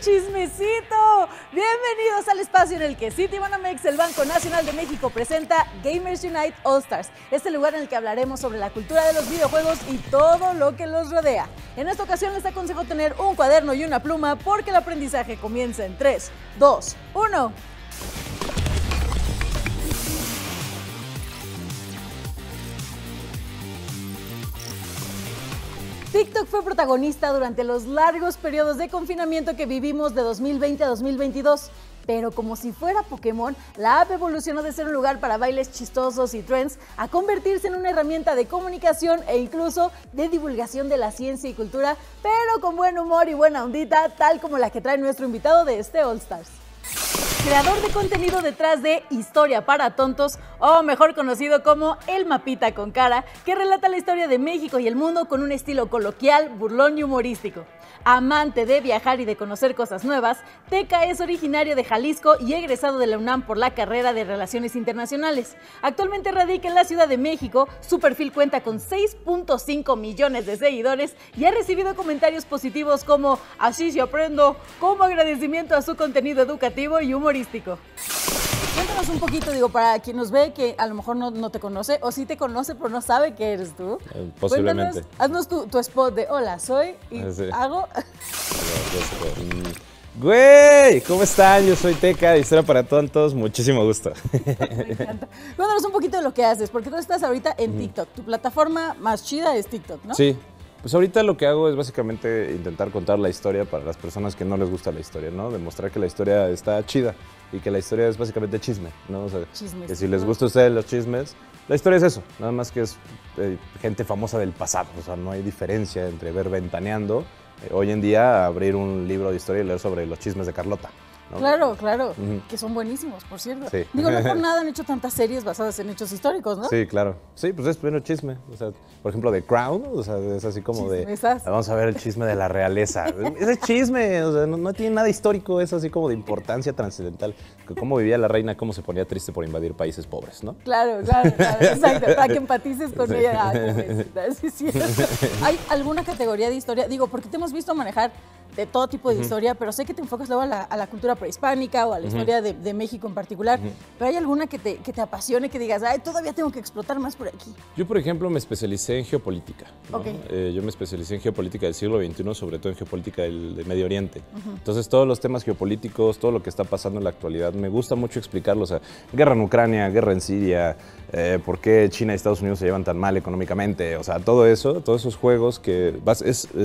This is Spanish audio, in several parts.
chismecito! Bienvenidos al espacio en el que Citibanamex, el Banco Nacional de México, presenta Gamers Unite All Stars, este lugar en el que hablaremos sobre la cultura de los videojuegos y todo lo que los rodea. En esta ocasión les aconsejo tener un cuaderno y una pluma porque el aprendizaje comienza en 3, 2, 1. TikTok fue protagonista durante los largos periodos de confinamiento que vivimos de 2020 a 2022. Pero como si fuera Pokémon, la app evolucionó de ser un lugar para bailes chistosos y trends a convertirse en una herramienta de comunicación e incluso de divulgación de la ciencia y cultura, pero con buen humor y buena ondita, tal como la que trae nuestro invitado de este All Stars creador de contenido detrás de Historia para Tontos, o mejor conocido como El Mapita con Cara, que relata la historia de México y el mundo con un estilo coloquial, burlón y humorístico. Amante de viajar y de conocer cosas nuevas, Teca es originario de Jalisco y egresado de la UNAM por la carrera de Relaciones Internacionales. Actualmente radica en la Ciudad de México, su perfil cuenta con 6.5 millones de seguidores y ha recibido comentarios positivos como así se aprendo, como agradecimiento a su contenido educativo y humorístico. Cuéntanos un poquito, digo, para quien nos ve que a lo mejor no, te conoce o sí te conoce pero no sabe que eres tú. Eh, posiblemente. haznos tu, spot de hola, soy y ah, hago... Güey, ¿cómo están? Yo soy Teca de Historia para Tontos. Muchísimo gusto. Me encanta. Cuéntanos un poquito de lo que haces, porque tú estás ahorita en TikTok. Tu plataforma más chida es TikTok, ¿no? Sí, pues ahorita lo que hago es básicamente intentar contar la historia para las personas que no les gusta la historia, ¿no? Demostrar que la historia está chida y que la historia es básicamente chisme, ¿no? O sea, que si les gusta a ustedes los chismes, la historia es eso, nada más que es eh, gente famosa del pasado, o sea, no hay diferencia entre ver ventaneando eh, hoy en día abrir un libro de historia y leer sobre los chismes de Carlota. Claro, claro, que son buenísimos, por cierto. Digo, no por nada han hecho tantas series basadas en hechos históricos, ¿no? Sí, claro. Sí, pues es bueno chisme. O sea, por ejemplo, The Crown, o sea, es así como de... Vamos a ver el chisme de la realeza. Ese chisme, o sea, no, tiene nada histórico, es así como de importancia trascendental. Cómo vivía la reina, cómo se ponía triste por invadir países pobres, ¿no? Claro, claro, claro, exacto, para que empatices con ella. Ah, sí, sí. ¿Hay alguna categoría de historia? Digo, porque te hemos visto manejar de todo tipo de historia, pero sé que te enfocas luego a la, cultura prehispánica o a la historia de, México en particular. Pero ¿hay alguna que te, que te apasione, que digas, ay, todavía tengo que explotar más por aquí? Yo, por ejemplo, me especialicé en geopolítica. Eh, yo me especialicé en geopolítica del siglo XXI, sobre todo en geopolítica del, Medio Oriente. Entonces, todos los temas geopolíticos, todo lo que está pasando en la actualidad, me gusta mucho explicarlo. O sea, guerra en Ucrania, guerra en Siria, eh, por qué China y Estados Unidos se llevan tan mal económicamente. O sea, todo eso, todos esos juegos que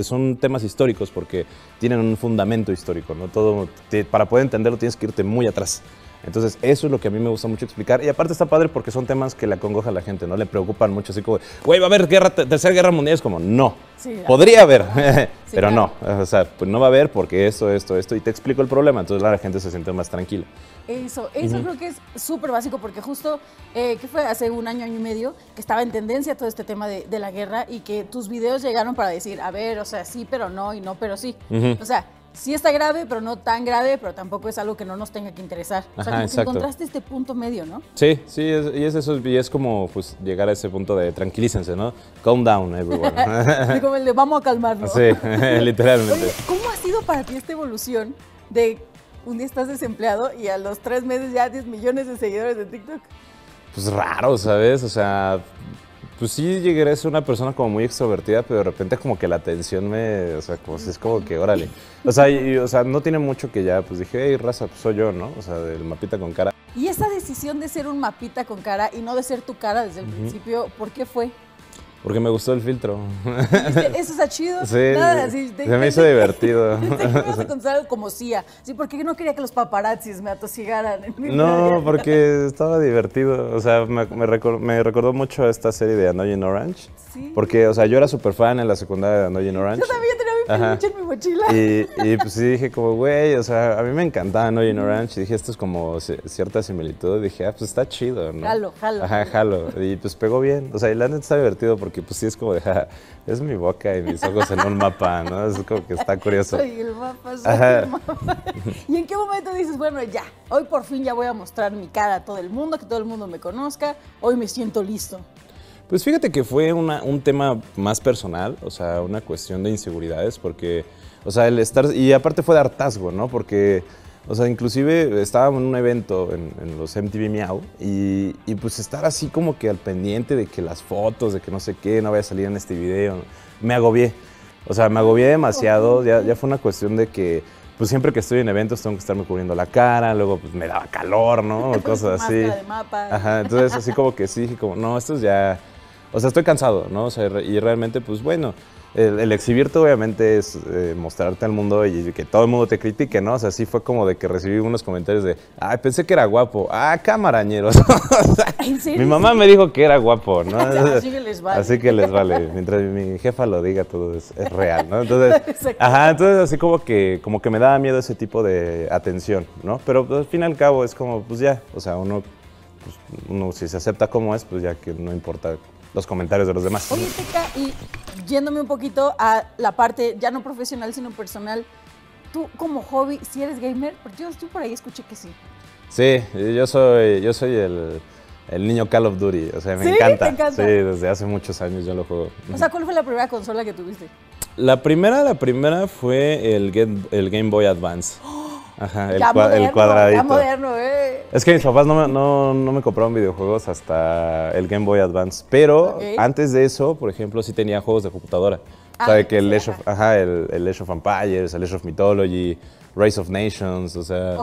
son temas históricos porque tienen un fundamento histórico, ¿no? Todo, para poder entenderlo tienes que irte muy atrás. Entonces, eso es lo que a mí me gusta mucho explicar. Y aparte está padre porque son temas que le acongoja a la gente, ¿no? Le preocupan mucho, así como, güey, va a haber guerra, tercera guerra mundial. Es como, no. Podría haber, pero no. O sea, pues no va a haber porque esto, esto, esto. Y te explico el problema. Entonces la gente se siente más tranquila. Eso, eso creo que es súper básico porque justo, eh, que fue hace un año, año y medio, que estaba en tendencia todo este tema de, la guerra y que tus videos llegaron para decir, a ver, o sea, sí, pero no, y no, pero sí. O sea, sí está grave, pero no tan grave, pero tampoco es algo que no nos tenga que interesar. O sea, encontraste este punto medio, ¿no? Sí, sí, y es eso, y es como pues llegar a ese punto de tranquilícense, ¿no? Calm down, everyone. como el de vamos a calmarnos. Sí, literalmente. ¿cómo ha sido para ti esta evolución de un día estás desempleado y a los tres meses ya 10 millones de seguidores de TikTok? Pues raro, ¿sabes? O sea, pues sí llegué a ser una persona como muy extrovertida, pero de repente como que la atención me, o sea, como si es como que, órale. O sea, o sea, no tiene mucho que ya, pues dije, hey, raza, pues soy yo, ¿no? O sea, del mapita con cara. Y esa decisión de ser un mapita con cara y no de ser tu cara desde el principio, ¿por qué fue? Porque me gustó el filtro. Eso está chido. Sí, se me hizo divertido. Te contar algo como Cia. Sí, porque no quería que los paparazzis me atosigaran. no, porque estaba divertido. O sea, me, me, recordó mucho a esta serie de Annoying Orange. Sí. Porque, o sea, yo era súper fan en la secundaria de Annoying Orange. Yo también peluche en mi mochila. Y, y, pues sí dije como, güey, o sea, a mí me encantaba Annoying Orange. Y dije, esto es como cierta similitud. Y dije, ah, pues está chido, ¿no? Jalo, jalo. Ajá, jalo. Y pues pegó bien. O sea, y la neta está divertido porque pues sí es como de, es mi boca y mis ojos en un mapa, ¿no? Es como que está curioso. Soy el mapa, soy el mapa. ¿Y en qué momento dices, bueno, ya, hoy por fin ya voy a mostrar mi cara a todo el mundo, que todo el mundo me conozca, hoy me siento listo? Pues fíjate que fue un tema más personal, o sea, una cuestión de inseguridades, porque O sea, el estar, y aparte fue de hartazgo, ¿no? Porque, o sea, inclusive estábamos en un evento en, los MTV Miau y, pues estar así como que al pendiente de que las fotos, de que no sé qué, no vaya a salir en este video, me agobié. O sea, me agobié demasiado, ya, ya fue una cuestión de que pues siempre que estoy en eventos tengo que estarme cubriendo la cara, luego pues me daba calor, ¿no? O cosas así. De mapa. Ajá, entonces así como que sí, como, no, esto es ya, o sea, estoy cansado, ¿no? O sea, y realmente pues bueno, el, exhibirte obviamente es eh, mostrarte al mundo y que todo el mundo te critique, ¿no? O sea, sí fue como de que recibí unos comentarios de, ay, pensé que era guapo. Ah, camarañeros. Mi mamá me dijo que era guapo, ¿no? así que les vale. Así que les vale. Mientras mi jefa lo diga, todo es, real, ¿no? Entonces, ajá, entonces así como que, como que me daba miedo ese tipo de atención, ¿no? Pero pues, al fin y al cabo es como, pues ya, o sea, uno, pues, uno si se acepta como es, pues ya que no importa los comentarios de los demás. Oye, Teca, y yéndome un poquito a la parte ya no profesional, sino personal, tú como hobby, si eres gamer, porque yo, estoy por ahí escuché que sí. Sí, yo soy, yo soy el, niño Call of Duty, o sea, me encanta. Sí, desde hace muchos años yo lo juego. O sea, ¿cuál fue la primera consola que tuviste? La primera, la primera fue el, el Game Boy Advance. Ajá, el, el, cuadradito. Ya moderno, eh. Es que mis papás no me, no, no me, compraron videojuegos hasta el Game Boy Advance. Pero antes de eso, por ejemplo, sí tenía juegos de computadora. o sea, ah, que el, Age of, ajá, el, el Age of Empires, el Age of Mythology, Race of Nations, o sea,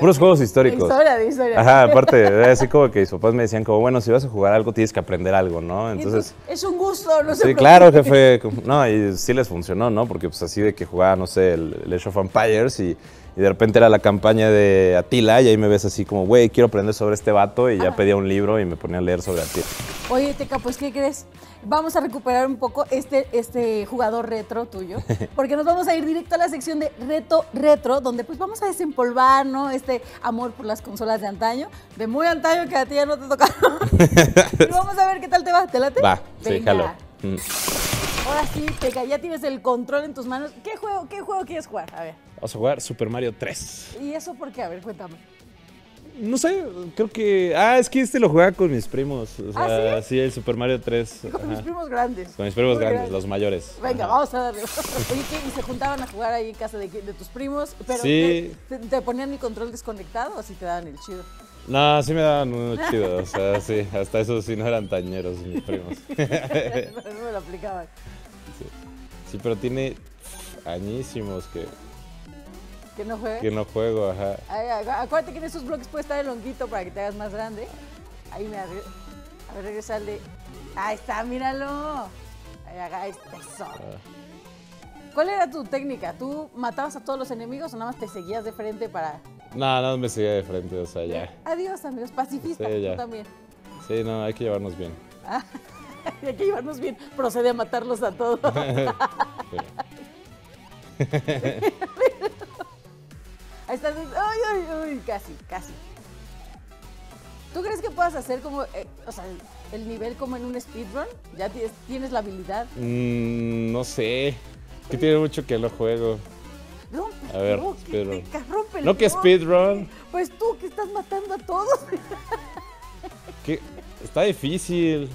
puros juegos históricos. Historia de historia. Ajá, aparte, así como que mis papás me decían como, bueno, si vas a jugar algo tienes que aprender algo, ¿no? Entonces... Es un gusto, no sé. Sí, claro, jefe. No, y sí les funcionó, ¿no? Porque pues así de que jugaba, no sé, el, el Age of Empires y y de repente era la campaña de Atila y ahí me ves así como, güey, quiero aprender sobre este vato y ya pedía un libro y me ponía a leer sobre Atila. Oye, Teca, pues ¿qué crees? Vamos a recuperar un poco este, este jugador retro tuyo, porque nos vamos a ir directo a la sección de reto retro, donde pues vamos a desempolvar, ¿no? Este amor por las consolas de antaño, de muy antaño que a ti ya no te tocaron. y vamos a ver qué tal te va, ¿te late? Va, sí, jalo. Mm. Ahora sí, Teca, ya tienes el control en tus manos. ¿Qué juego, qué juego quieres jugar? A ver. Vamos a jugar Super Mario 3. ¿Y eso por qué? A ver, cuéntame. No sé, creo que. Ah, es que este lo jugaba con mis primos. O ¿Ah, sea, ¿Ah, sí? el Super Mario 3. Con mis primos grandes. Con mis primos grandes, los mayores. Venga, vamos a darle. Oye, ¿qué? ¿Y se juntaban a jugar ahí en casa de, tus primos? Pero sí. Te, ponían el control desconectado o así te daban el chido? No, sí me daban uno chido. O sea, sí, hasta eso sí no eran tañeros mis primos. no me lo aplicaban. Sí. sí, pero tiene añísimos que que no juegue. Que no juego, ajá. acuérdate que en esos bloques puede estar el honguito para que te hagas más grande. Ahí me A ver, regresarle. Ahí está, míralo. Ahí, está, eso. Ah. ¿Cuál era tu técnica? ¿Tú matabas a todos los enemigos o nada más te seguías de frente para.? No, nada más me seguía de frente, o sea, ya. Adiós, amigos. Pacifista, tú también. Sí, no, hay que llevarnos bien. hay que llevarnos bien. Procede a matarlos a todos. Ahí estás. Ay, ay, ay, casi, casi. ¿Tú crees que puedas hacer como, eh, o sea, el nivel como en un speedrun? ¿Ya tienes, la habilidad? Mm, no sé. Que tiene mucho que lo juego. Rompe, a ver, no, speedrun. Que, no que speedrun. Pues tú que estás matando a todos. ¿Qué? Está difícil.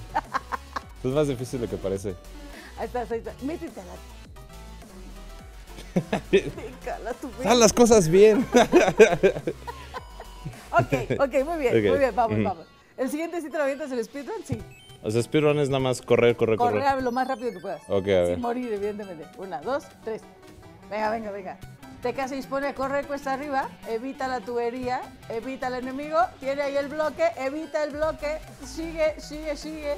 Es más difícil de lo que parece. Ahí está, ahí está. Métete a la Están las cosas bien. ok, ok, muy bien, muy bien, vamos, vamos. ¿El siguiente sí te lo avientas el speedrun? Sí. O sea, speedrun es nada más correr, correr, correr. Correr lo más rápido que puedas. Ok, a ver. Sin morir, evidentemente. Una, dos, tres. Venga, venga, venga. Teca se dispone a correr cuesta arriba, evita la tubería, evita al enemigo, tiene ahí el bloque, evita el bloque, sigue, sigue, sigue.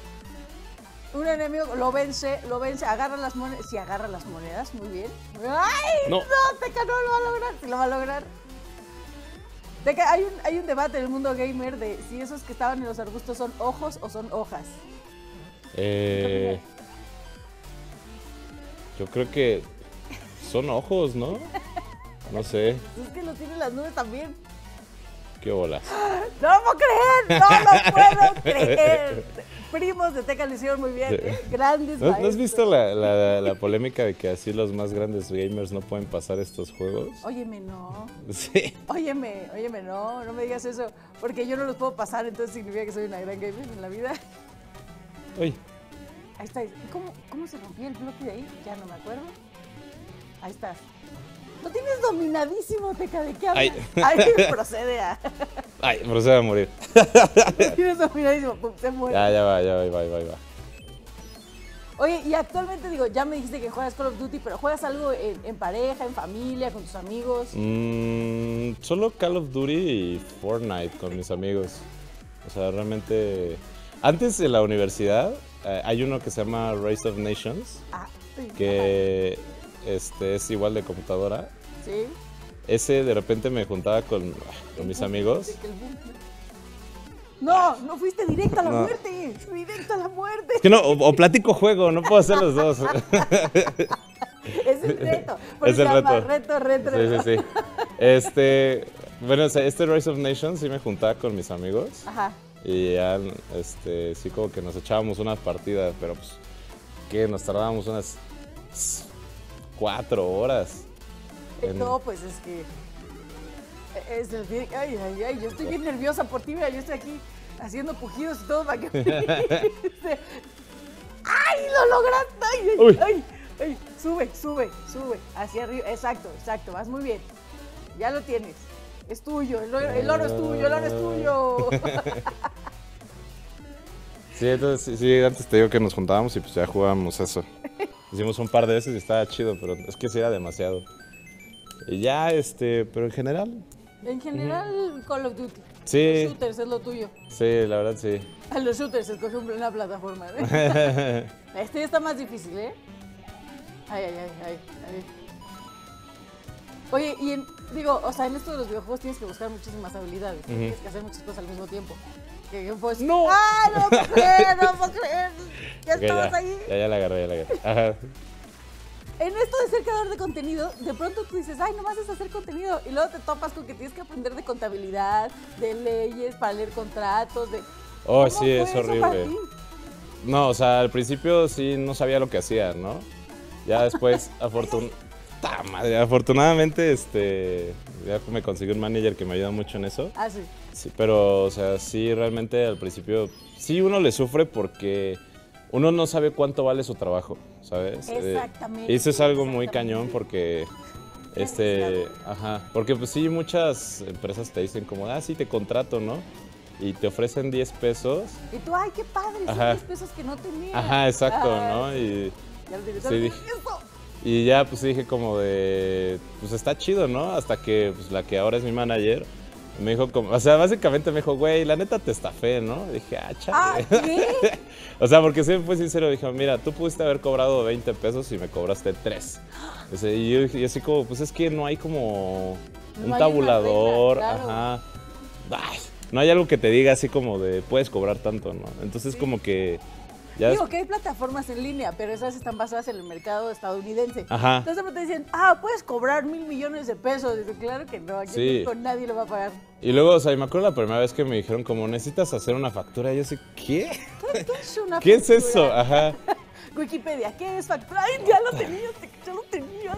Un enemigo lo vence, lo vence, agarra las monedas. Si agarra las monedas, muy bien. ¡Ay! No, Teca no lo va a lograr. Lo va a lograr. Teca, hay un, hay un debate en el mundo gamer de si esos que estaban en los arbustos son ojos o son hojas. Eh, yo creo que son ojos, ¿no? No sé. Es que lo tienen las nubes también. Qué bolas. ¡No puedo creer! ¡No lo puedo creer! primos de Teca lo hicieron muy bien. ¿eh? Grandes ¿No, ¿No has visto la, la, polémica de que así los más grandes gamers no pueden pasar estos juegos? Óyeme, no. Sí. Óyeme, óyeme, no. No me digas eso. Porque yo no los puedo pasar, entonces significa que soy una gran gamer en la vida. Uy. Ahí está. ¿Cómo, ¿Cómo se rompía el bloque de ahí? Ya no me acuerdo. Ahí está. Lo tienes dominadísimo, Teca, ¿de qué hablas? Ay, procede a... Ay, procede a morir. Lo tienes dominadísimo, pum, se muere. Ya, ya va, ya va, va, va, va. Oye, y actualmente digo, ya me dijiste que juegas Call of Duty, pero ¿juegas algo en, en pareja, en familia, con tus amigos? Mm, solo Call of Duty y Fortnite con mis amigos. O sea, realmente... Antes de la universidad eh, hay uno que se llama Race of Nations, Ah, sí. que este, es igual de computadora. Sí. Ese de repente me juntaba con, con mis amigos. No, no fuiste directo a la No. muerte. Directo a la muerte. Es que no, o, o platico juego, no puedo hacer los dos. Es el reto. Por Es el reto. reto, reto. Sí, sí, sí. Este, bueno, o sea, este Race of Nations sí me juntaba con mis amigos. Ajá. Y ya, este, sí como que nos echábamos unas partidas, pero pues, que nos tardábamos unas cuatro horas. En- No, pues es que. Es el, ay, ay, ay, yo estoy bien nerviosa por ti, mira, yo estoy aquí haciendo pujidos y todo para que. ¡Ay, lo lograste! ¡Ay, ay, ay! ay! Sube, sube, sube. Hacia arriba. Exacto, exacto, vas muy bien. Ya lo tienes. Es tuyo, el oro, el oro es tuyo, el oro es tuyo. Sí, entonces, sí, sí, antes te digo que nos juntábamos y pues ya jugábamos eso. Hicimos un par de veces y estaba chido, pero es que sí era demasiado. Y ya, este, pero en general, En general, Call of Duty. Sí. Los shooters es lo tuyo. sí, la verdad sí. A los shooters escoge una plataforma. ¿eh? Este ya está más difícil, ¿eh? Ay, ay, ay, ay, ay. Oye, y en- digo, o sea, en esto de los videojuegos tienes que buscar muchísimas habilidades. Tienes que hacer muchas cosas al mismo tiempo. Que que pues, No. ¡Ah, no puedo creer, no puedo creer! Ya estabas ya, ahí. ya, ya la agarré, ya la agarré. Ajá. En esto de ser creador de contenido, de pronto tú dices, ay, nomás es hacer contenido. Y luego te topas con que tienes que aprender de contabilidad, de leyes, para leer contratos, de... Oh, ¿Cómo sí, es horrible. No, o sea, al principio sí no sabía lo que hacía, ¿no? Ya después, afortun afortunadamente, este, ya me conseguí un manager que me ayuda mucho en eso. Ah, sí. Sí, pero, o sea, sí, realmente al principio, sí uno le sufre porque uno no sabe cuánto vale su trabajo, ¿sabes? Eh, Exactamente, y eso es algo muy cañón porque, este, ajá, porque pues sí, muchas empresas te dicen como, ah, sí, te contrato, ¿no? Y te ofrecen 10 pesos. Y tú, ay, qué padre, son Ajá. 10 pesos que no tenía. Ajá, exacto, ¿no? Y, Ya lo tienes. Sí, dije- y ya pues dije como de, pues está chido, ¿no? Hasta que pues, la que ahora es mi manager me dijo como, o sea, básicamente me dijo, güey, la neta te estafé, ¿no? dije, ah, Ah, chale. ¿qué? o sea, porque siempre fue sincero, dije, mira, tú pudiste haber cobrado 20 pesos y me cobraste 3. O sea, y yo y así como, pues es que no hay como un No tabulador, regla, claro. ajá. Ay, no hay algo que te diga así como de, puedes cobrar tanto, ¿no? Entonces como que... Ya Digo que hay plataformas en línea, pero esas están basadas en el mercado estadounidense. Ajá. Entonces te dicen, ah, puedes cobrar mil millones de pesos. Y digo, claro que no, aquí Sí. en nadie lo va a pagar. Y luego, o sea, me acuerdo la primera vez que me dijeron como, necesitas hacer una factura. Y yo así, ¿qué? ¿Qué es una ¿Qué es eso? Ajá. Wikipedia, ¿qué es factura? Ay, ya lo tenías, te- ya lo tenías.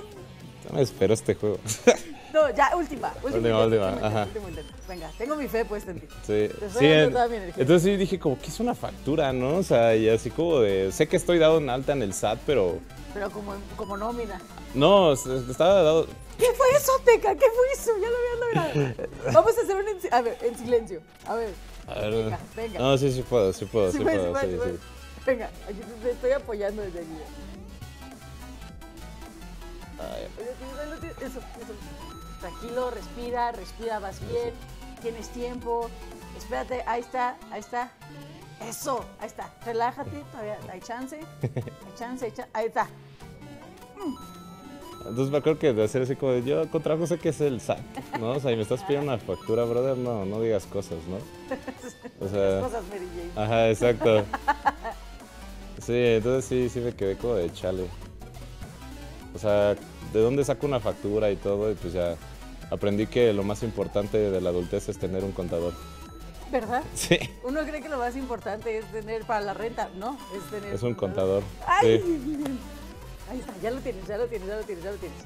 No me espero este juego. No, ya, última. Última, Última, última, último ajá. intento, último intento. Venga, tengo mi fe puesta en ti. Sí. Te estoy Sí, en- toda mi energía. entonces sí dije como, ¿qué es una factura, no? O sea, y así como de, sé que estoy dado en alta en el SAT, pero Pero como, como nómina. no, estaba dado... ¿Qué fue eso, Teca? ¿Qué fue eso? Ya lo había logrado. Vamos a hacer un... en, a ver, en silencio. A ver. A ver, Venga, venga. No, sí, sí puedo, sí puedo, sí, Sí, puedo, sí. Venga, aquí te, estoy apoyando desde aquí. Ay, Eso, eso. Tranquilo, respira, respira, vas bien. Tienes tiempo. Espérate, ahí está, ahí está. Eso, ahí está. Relájate, todavía hay chance. Hay chance, hay chance. Ahí está. Entonces me acuerdo que de hacer así como de, yo con trabajo sé que es el SAT, ¿no? O sea, y me estás pidiendo una factura, brother, no, no digas cosas, ¿no? O sea... Cosas Mary Jane. Ajá, exacto. Sí, entonces sí, sí me quedé como de chale. O sea, ¿de dónde saco una factura y todo? Y pues ya aprendí que lo más importante de la adultez es tener un contador. ¿Verdad? Sí. Uno cree que lo más importante es tener para la renta, ¿no? Es tener Es un contador. ¡Ay! Sí. Ahí está, ya lo tienes, ya lo tienes, ya lo tienes, ya lo tienes.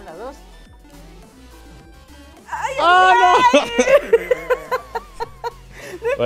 Una, dos. ¡Ay, ¡Ah, no! no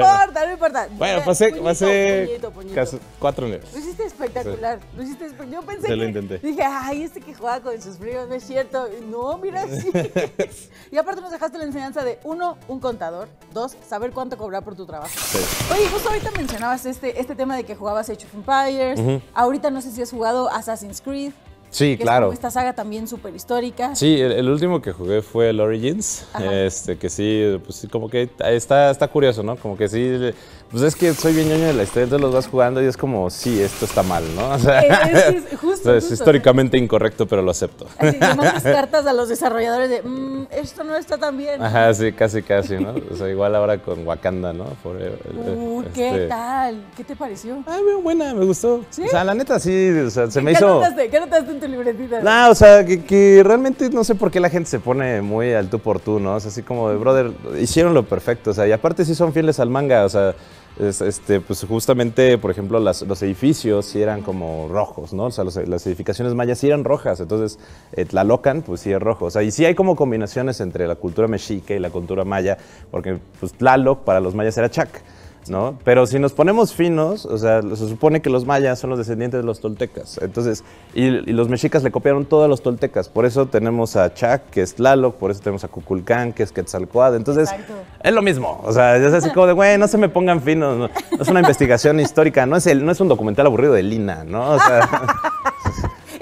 Bueno. importa, no importa! Bueno, pasé, puñito, pasé puñito, puñito. casi cuatro niveles. Lo hiciste espectacular. espectacular. Lo hiciste espe- Yo pensé Se lo que- intenté. Dije, ay, este que juega con sus primos, no es cierto. No, mira, sí. y aparte nos dejaste la enseñanza de, uno, un contador. Dos, saber cuánto cobrar por tu trabajo. Sí. Oye, justo ahorita mencionabas este, este tema de que jugabas Age of Empires. Ahorita no sé si has jugado Assassin's Creed. Sí, que claro. Es como esta saga también súper histórica. Sí, el, el último que jugué fue el Origins, Ajá. este que sí, pues sí, como que está, está curioso, ¿no? Como que sí, pues es que soy bien ñoño de la historia, entonces los vas jugando y es como, sí, esto está mal, ¿no? O sea, Es- es justo, o sea, es justo. históricamente incorrecto, pero lo acepto. Así, mandas cartas a los desarrolladores de, "Mm, esto no está tan bien. Ajá, sí, casi, casi, ¿no? O sea, igual ahora con Wakanda, ¿no? Forever, Uh, ¿Qué este- tal? ¿Qué te pareció? Ah, buena, me gustó. ¿Sí? O sea, la neta sí, o sea, se me ¿Qué hizo... notaste? ¿Qué notaste en tu? No, o sea, que, que realmente no sé por qué la gente se pone muy al tú por tú, ¿no? O sea, así como de, brother, hicieron lo perfecto, o sea, y aparte sí son fieles al manga, o sea, es, este, pues justamente, por ejemplo, las- los edificios sí eran como rojos, ¿no? O sea, los- las edificaciones mayas sí eran rojas, entonces eh, Tlalocan, pues sí es rojo, o sea, y sí hay como combinaciones entre la cultura mexica y la cultura maya, porque pues Tlaloc para los mayas era Chac. ¿No? Pero si nos ponemos finos, o sea, se supone que los mayas son los descendientes de los toltecas. Entonces, y, y los mexicas le copiaron todo a los toltecas. Por eso tenemos a Chac, que es Tlaloc, por eso tenemos a Cuculcán, que es Quetzalcoatl. Entonces, Exacto. es lo mismo. O sea, es así como de, güey, no se me pongan finos. No, No es una investigación histórica, no es, el, no es un documental aburrido de Lina, ¿no? O sea,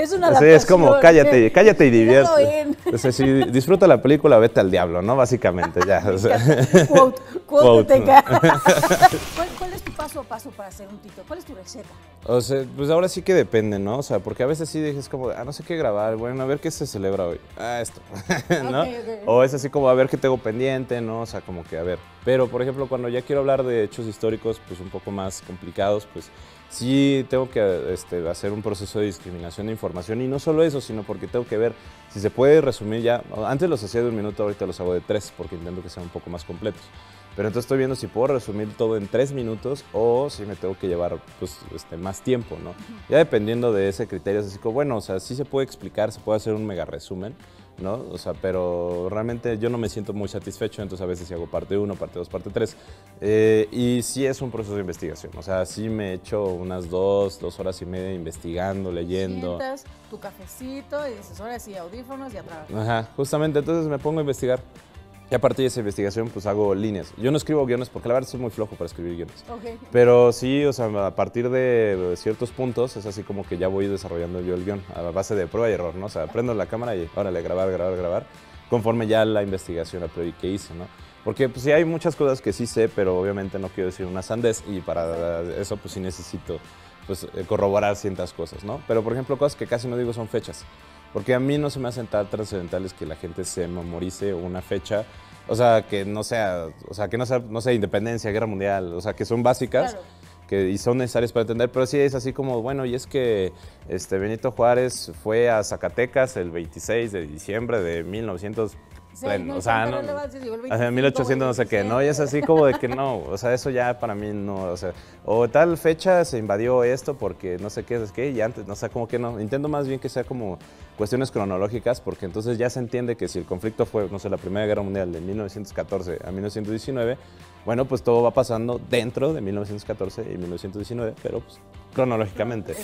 Es una Sí, adaptación. es como cállate, cállate y divierte. O sea, si disfruta la película, vete al diablo, ¿no? Básicamente, ya. o sea. Quote, quote, Quote. ¿Cuál, ¿Cuál es tu paso a paso para hacer un tito? ¿Cuál es tu receta? O sea, pues ahora sí que depende, ¿no? O sea, porque a veces sí dices como, ah, no sé qué grabar, bueno, a ver qué se celebra hoy. Ah, esto, ¿no? O es así como, a ver qué tengo pendiente, ¿no? O sea, como que a ver. Pero, por ejemplo, cuando ya quiero hablar de hechos históricos, pues un poco más complicados, pues sí tengo que este, hacer un proceso de discriminación de información. Y no solo eso, sino porque tengo que ver si se puede resumir ya. Antes los hacía de un minuto, ahorita los hago de tres, porque intento que sean un poco más completos. Pero entonces estoy viendo si puedo resumir todo en tres minutos o si me tengo que llevar pues, este, más tiempo, ¿no? Ya dependiendo de ese criterio, es así como, bueno, o sea, sí se puede explicar, se puede hacer un mega resumen, ¿no? O sea, pero realmente yo no me siento muy satisfecho, entonces a veces sí hago parte 1, parte 2, parte 3. y sí es un proceso de investigación, o sea, sí me echo unas dos, dos horas y media investigando, leyendo. Sientas tu cafecito y dices, ahora sí, audífonos y a trabajar. Ajá, justamente, entonces me pongo a investigar. Y a partir de esa investigación, pues hago líneas. Yo no escribo guiones porque la verdad soy muy flojo para escribir guiones. Ok. Pero sí, o sea, a partir de ciertos puntos es así como que ya voy desarrollando yo el guion a base de prueba y error, ¿no? O sea, prendo la cámara y órale, grabar, grabar, grabar, conforme ya la investigación a priori que hice, ¿no? Porque pues sí hay muchas cosas que sí sé, pero obviamente no quiero decir una sandez y para eso pues sí necesito pues eh, corroborar ciertas cosas, ¿no? Pero por ejemplo, cosas que casi no digo son fechas. Porque a mí no se me hacen tan trascendentales que la gente se memorice una fecha, o sea, que no sea, o sea, que no sea, no sé, independencia, guerra mundial, o sea, que son básicas Claro. que, y son necesarias para entender, pero sí es así como, bueno, y es que este, Benito Juárez fue a Zacatecas el 26 de diciembre de 1900, Sí, pleno, o sea, no, ajá, 25, 1800 no sé qué, ¿no? Y es así como de que no, o sea, eso ya para mí no, o sea, o tal fecha se invadió esto porque no sé qué es qué, y antes, no sé, como que no, intento más bien que sea como cuestiones cronológicas, porque entonces ya se entiende que si el conflicto fue, no sé, la Primera Guerra Mundial de 1914 a 1919, bueno, pues todo va pasando dentro de 1914 y 1919, pero pues cronológicamente.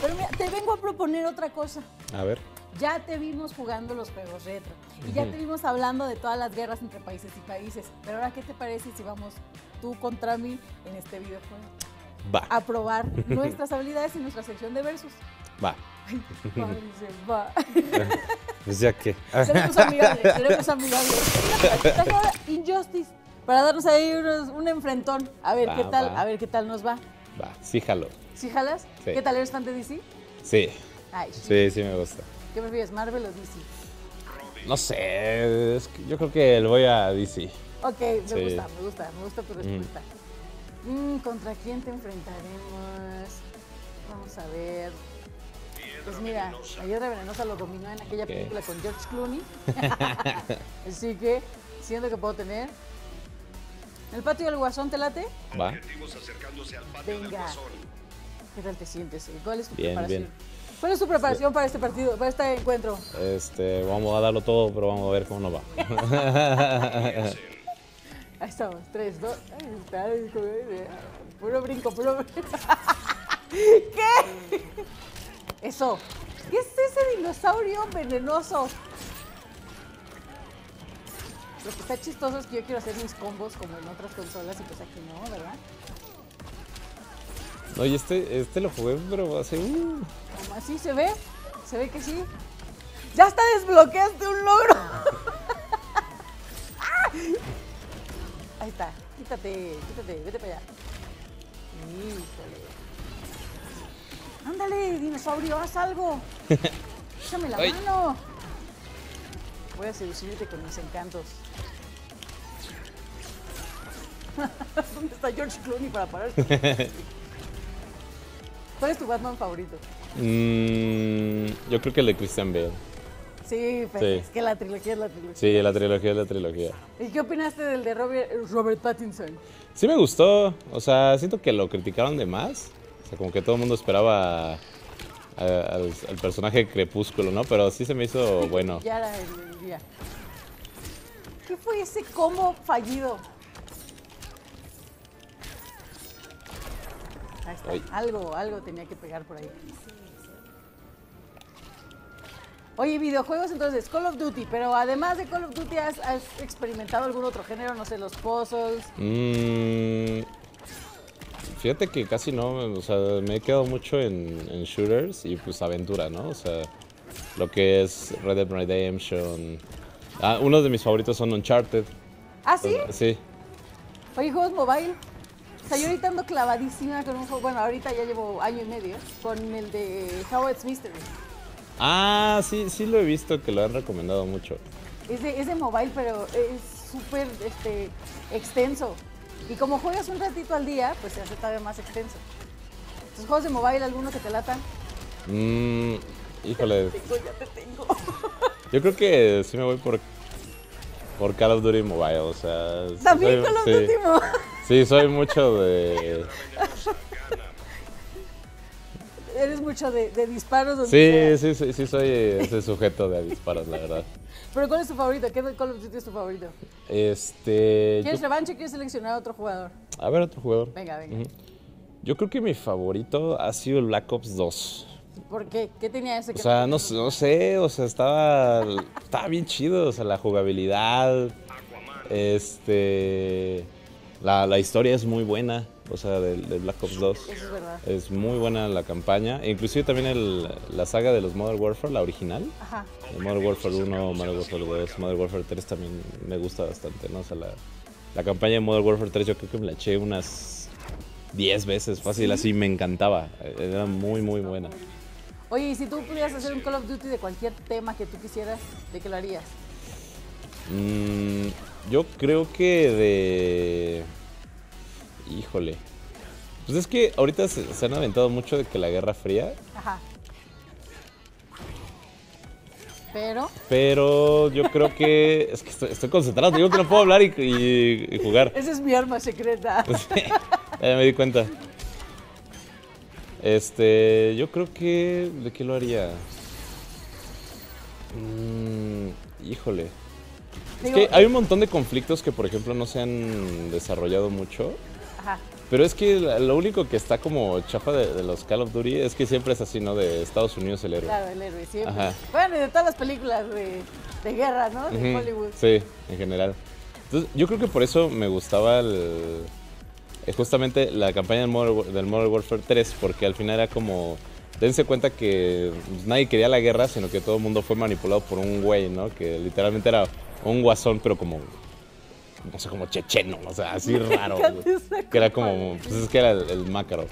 Pero mira, te vengo a proponer otra cosa. A ver. Ya te vimos jugando los juegos retro y ya te vimos hablando de todas las guerras entre países y países. Pero ahora, ¿qué te parece si vamos tú contra mí en este videojuego? Va, A probar nuestras habilidades en nuestra sección de versus. va. Ay, se va. Pues ya que. Seremos amigables, seremos amigables. Injustice para darnos ahí unos- un enfrentón. A ver Va, qué tal, va. a ver qué tal nos va. Va, sí, jalo. ¿Sí jalas? Sí. ¿Qué tal eres fan de DC? Sí, Ay, sí, sí me gusta. ¿Qué prefieres, Marvel o DC? No sé, es que yo creo que le voy a DC. Ok, me Sí. gusta, me gusta, me gusta tu respuesta. Mm, ¿Contra quién te enfrentaremos? Vamos a ver. Pues mira, ayer de Venenosa lo dominó en aquella Ok. película con George Clooney. Así que siento que puedo tener. ¿El patio del Guasón te late? Va. Venga. ¿Qué tal te sientes? ¿Cuál es tu Bien, preparación? bien. ¿Cuál es tu preparación para este partido, para este encuentro? Este, vamos a darlo todo, pero vamos a ver cómo nos va. Ahí estamos, tres, dos. Ay, Puro brinco, puro brinco. ¿Qué? Eso. ¿Qué es ese dinosaurio venenoso? Lo que está chistoso es que yo quiero hacer mis combos como en otras consolas y pues aquí no, ¿verdad? No, y este, este lo jugué, pero hace. Uh. ¿Cómo así se ve? Se ve que sí. ¡Ya hasta desbloqueaste un logro! Ahí está. Quítate, quítate, vete para allá. Híjole. Ándale, dinosaurio, haz algo. Échame la Ay. mano. Voy a seducirte con mis encantos. ¿Dónde está George Clooney para parar? ¿Cuál es tu Batman favorito? Mm, yo creo que el de Christian Bale. Sí, pero Sí. es que la trilogía es la trilogía. Sí, la trilogía es la trilogía. ¿Y qué opinaste del de Robert, Robert Pattinson? Sí me gustó, o sea, siento que lo criticaron de más. O sea, como que todo el mundo esperaba a- al, al personaje de Crepúsculo, ¿no? Pero sí se me hizo bueno. Ya era el, el día. ¿Qué fue ese combo fallido? Ahí está. Algo, algo tenía que pegar por ahí. Oye, videojuegos entonces, Call of Duty, pero además de Call of Duty, ¿has, has experimentado algún otro género? No sé, los puzzles. Mm, fíjate que casi no, o sea, me he quedado mucho en, en shooters y pues aventura, ¿no? O sea, lo que es Red Dead Redemption. Ah, uno de mis favoritos son Uncharted. ¿Ah, sí? Sí. Oye, juegos mobile. O sea, yo ahorita ando clavadísima con un juego, bueno, ahorita ya llevo año y medio, con el de Howard's Mystery. Ah, sí, sí lo he visto que lo han recomendado mucho. Es de, es de mobile, pero es súper este, extenso. Y como juegas un ratito al día, pues se hace todavía más extenso. ¿Tus juegos de mobile, alguno que te latan? Mm, híjole, Tengo, ya te tengo. yo creo que sí me voy por, por Call of Duty Mobile, o sea... También soy- con los sí. últimos. Sí, soy mucho de... Eres mucho de, de disparos. Sí, sí, sí, sí soy ese sujeto de disparos, la verdad. Pero ¿cuál es tu favorito? ¿Qué Call of Duty es tu favorito? Este... ¿Quieres yo- revancha o quieres seleccionar a otro jugador? a ver, otro jugador. Venga, venga. Yo creo que mi favorito ha sido el Black Ops 2. ¿Por qué? ¿Qué tenía ese O que sea, no, sé- no sé, o sea, estaba, estaba bien chido, o sea, la jugabilidad, este, la, la historia es muy buena, o sea, del, del Black Ops 2. Eso es verdad. Es muy buena la campaña, e inclusive también el- la saga de los Modern Warfare, la original. Ajá. El Modern Warfare 1, Modern Warfare 2, Modern Warfare 3 también me gusta bastante, ¿no? O sea, la, la campaña de Modern Warfare 3 yo creo que me la eché unas 10 veces, fácil, así me encantaba. Era muy, muy buena. Oye, y si tú pudieras hacer un Call of Duty de cualquier tema que tú quisieras, ¿de qué lo harías? Mm, yo creo que de... Híjole. Pues es que ahorita se, se han aventado mucho de que la Guerra Fría, Ajá. Pero, pero yo creo que... Es que estoy, estoy concentrado, digo que no puedo hablar y, y- y jugar. esa es mi arma secreta. ya me di cuenta. Este, yo creo que... ¿De qué lo haría? Mm, híjole. Es que hay un montón de conflictos que, por ejemplo, no se han desarrollado mucho. Ajá. Pero es que lo único que está como chafa de, de los Call of Duty es que siempre es así, ¿no? De Estados Unidos el héroe. Claro, el héroe, siempre. Ajá. Bueno, y de todas las películas de, de guerra, ¿no? De Hollywood. Sí, en general. Entonces, yo creo que por eso me gustaba el, eh, justamente la campaña del Modern, War- del Modern Warfare 3, porque al final era como, dense cuenta que pues, nadie quería la guerra, sino que todo el mundo fue manipulado por un güey, ¿no? Que literalmente era un guasón, pero como, no sé, como checheno, o sea, así raro. que era como, pues es que era el, el Makarov.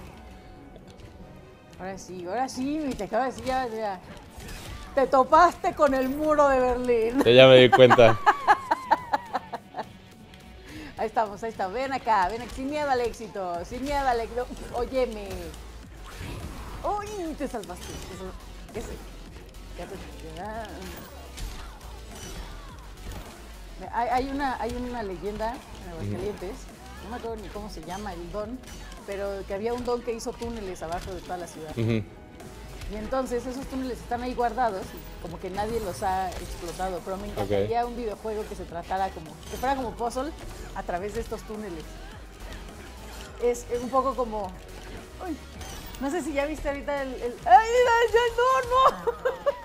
Ahora sí, ahora sí, te acabo de decir ya, ya. Te topaste con el muro de Berlín. Yo ya me di cuenta. Ahí estamos, ahí estamos. Ven acá, ven aquí. Sin miedo al éxito, sin miedo al éxito. Óyeme. Uy, te salvaste. Ya te- ya. Hay, hay una, hay una leyenda en Aguascalientes, no me acuerdo ni cómo se llama el don, pero que había un don que hizo túneles abajo de toda la ciudad. Y entonces esos túneles están ahí guardados y como que nadie los ha explotado. Pero me encantaría un videojuego que se tratara como, que fuera como puzzle a través de estos túneles. Es, es un poco como, uy, No sé si ya viste ahorita el... el ¡Ay, no, no!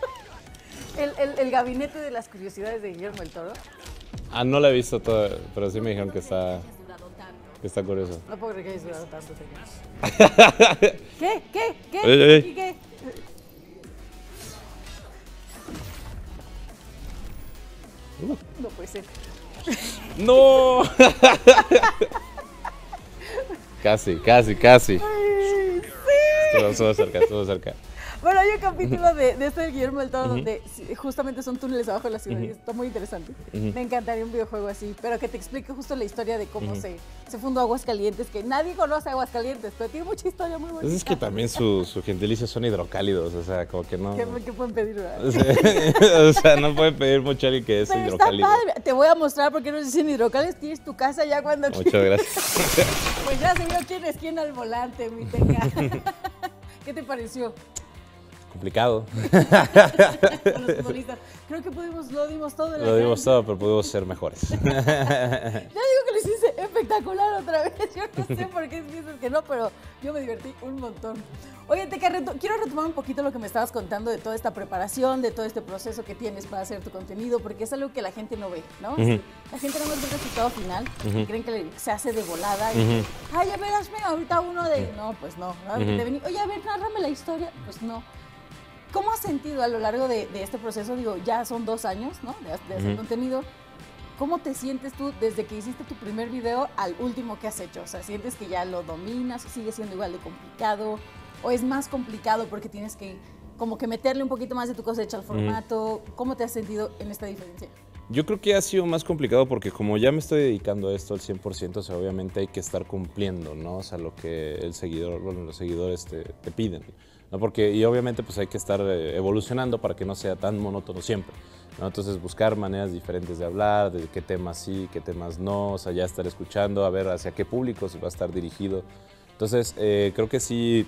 El, el, el, gabinete de las curiosidades de Guillermo el Toro. Ah, no la he visto toda, pero sí me dijeron que está, que está curioso. No puedo creer que hayas durado tanto, señor. ¿Qué? ¿Qué? ¿Qué? Ey. ¿Qué? No puede ser. ¡No! casi, casi, casi. Ay, sí. Estuvo, estuvo cerca, estuvo cerca. Bueno, hay un capítulo de, de este de Guillermo del Toro donde sí, justamente son túneles abajo de la ciudad y está muy interesante. Me encantaría un videojuego así, pero que te explique justo la historia de cómo se, se fundó Aguascalientes, que nadie conoce Aguascalientes, pero tiene mucha historia muy bonita. Pues es que también su, su gentilicio son hidrocálidos, o sea, como que no... ¿Qué, qué pueden pedir? verdad? o sea, no puede pedir mucho a alguien que es Pero está hidrocálido. padre. Te voy a mostrar por qué nos dicen hidrocálidos. Tienes tu casa ya cuando Muchas quieras. gracias. Pues ya se vio quién es quién al volante, mi teca. ¿Qué te pareció? Complicado. Los futbolistas. Creo que pudimos, lo dimos todo en la Lo dimos cancha. todo, pero pudimos ser mejores. Ya digo que lo hiciste espectacular otra vez. Yo no sé por qué dices que no, pero yo me divertí un montón. Oye, Teca, quiero retomar un poquito lo que me estabas contando de toda esta preparación, de todo este proceso que tienes para hacer tu contenido, porque es algo que la gente no ve, ¿no? Ujú. La gente no ve el resultado final y creen que se hace de volada. Y, Ay, a ver, hazme ahorita uno de... No, pues no. ¿no? Oye, a ver, nárrame la historia. Pues no. ¿Cómo has sentido a lo largo de, de este proceso? Digo, ya son dos años, ¿no? De, de hacer contenido. ¿Cómo te sientes tú desde que hiciste tu primer video al último que has hecho? O sea, ¿sientes que ya lo dominas o sigue siendo igual de complicado? ¿O es más complicado porque tienes que como que meterle un poquito más de tu cosecha al formato? ¿Cómo te has sentido en esta diferencia? Yo creo que ha sido más complicado porque como ya me estoy dedicando a esto al 100%, o sea, obviamente hay que estar cumpliendo, ¿no? O sea, lo que el seguidor, bueno, los seguidores te, te piden, ¿no? Porque, y obviamente pues hay que estar eh, evolucionando para que no sea tan monótono siempre, ¿no? Entonces buscar maneras diferentes de hablar, de qué temas sí, qué temas no, o sea, ya estar escuchando, a ver hacia qué público se va a estar dirigido. Entonces, eh, creo que sí,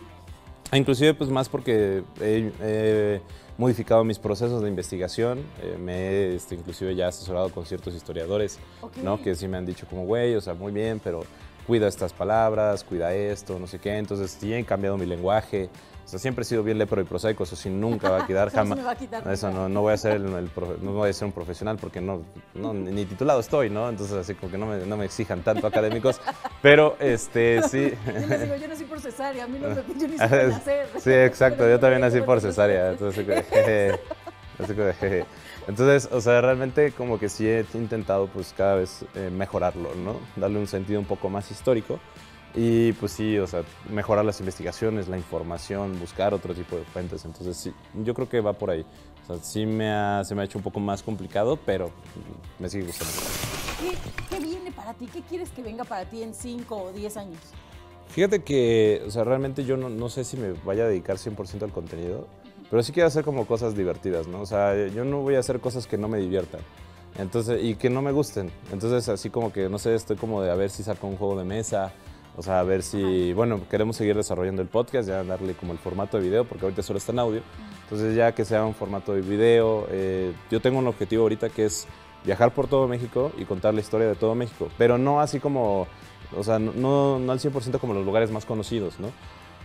Inclusive pues más porque he, he modificado mis procesos de investigación, eh, me he este, inclusive ya asesorado con ciertos historiadores, Ok. ¿no? Que sí me han dicho como, güey, o sea, muy bien, pero cuida estas palabras, cuida esto, no sé qué, entonces sí he cambiado mi lenguaje, o sea, siempre he sido bien lepro y prosaico, eso sí nunca va a quedar jamás. me va a quitar Eso no, no voy a ser el, el profe- no voy a ser un profesional porque no, no, ni titulado estoy, ¿no? Entonces así como que no me, no me exijan tanto académicos, pero este sí. Yo les digo, yo nací por cesárea, a mí no me yo ni siquiera nacer. Sí, exacto, yo también nací por cesárea, entonces, jeje, así como de, jeje. Entonces, o sea, realmente como que sí he intentado pues cada vez eh, mejorarlo, ¿no? Darle un sentido un poco más histórico y pues sí, o sea, mejorar las investigaciones, la información, buscar otro tipo de fuentes, entonces sí, yo creo que va por ahí. O sea, sí me ha, se me ha hecho un poco más complicado, pero me sigue gustando. ¿Qué, ¿Qué viene para ti? ¿Qué quieres que venga para ti en 5 o 10 años? Fíjate que, o sea, realmente yo no, no sé si me vaya a dedicar 100% al contenido, pero sí quiero hacer como cosas divertidas, ¿no? O sea, yo no voy a hacer cosas que no me diviertan. Entonces, y que no me gusten. Entonces, así como que, no sé, estoy como de a ver si saco un juego de mesa, o sea, a ver si, bueno, queremos seguir desarrollando el podcast, ya darle como el formato de video, porque ahorita solo está en audio. Entonces, ya que sea un formato de video, eh, yo tengo un objetivo ahorita que es viajar por todo México y contar la historia de todo México, pero no así como, o sea, no, no al 100% como los lugares más conocidos, ¿no?